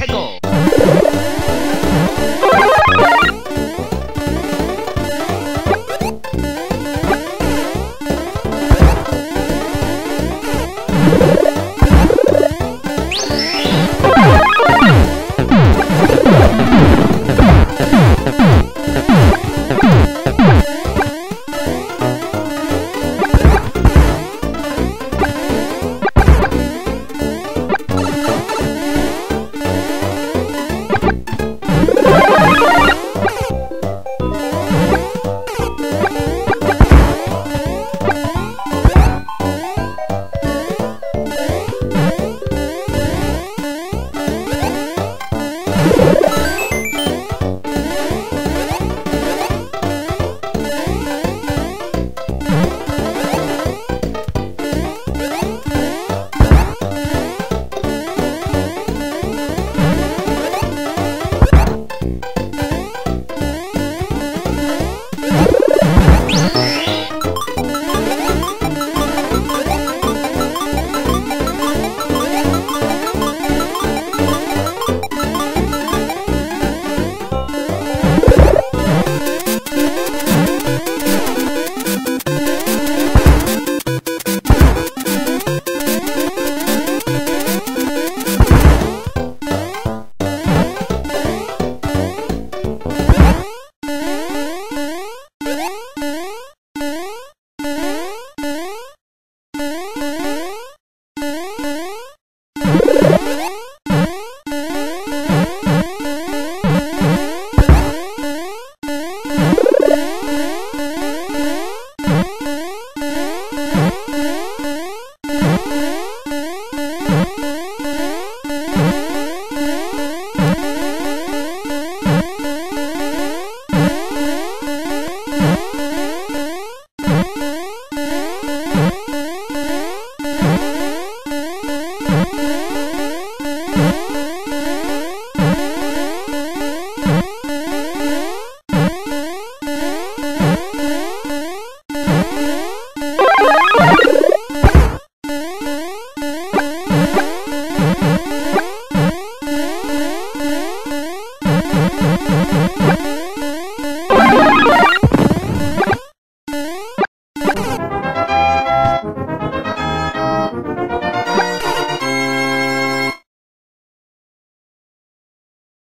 최고 Thank.